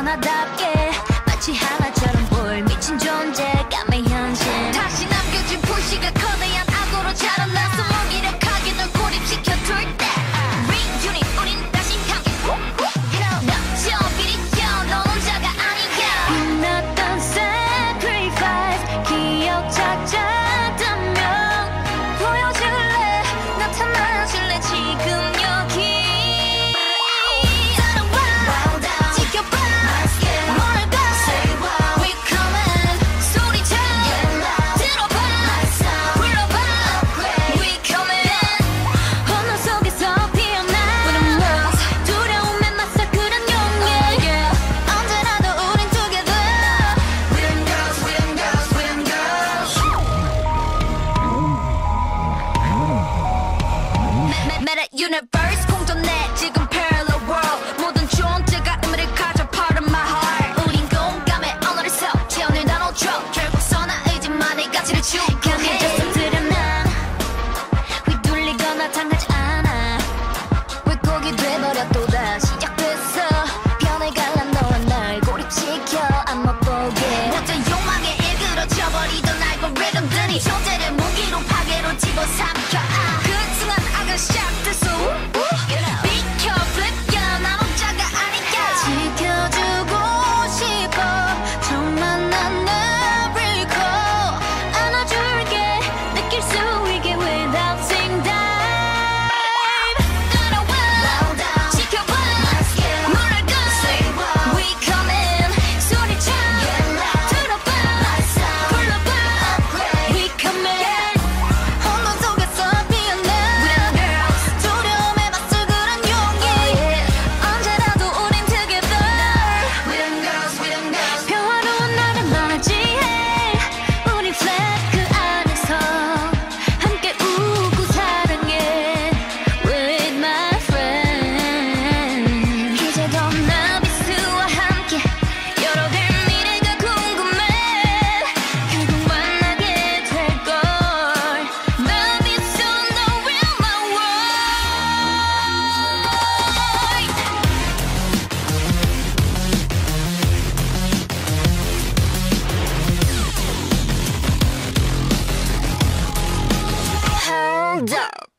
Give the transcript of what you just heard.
Canadá universe 공존 내 지금 parallel world. 모든 존재가 의미를 가져 part of my heart. 우린 공감해 언어에서 체온을 단어 줘. 결국 선한 의지만의 가치를 추구해. 감염자들은 난위 둘리거나 당하지 않아. 왜곡이 돼버려 또다 시작됐어. 변해갈라 너와 날 고립시켜. 안 맛보게 모든 욕망에 일그러져버리던 알고리즘들이 존재를 무기로 파괴로 집어삼아. Hold up.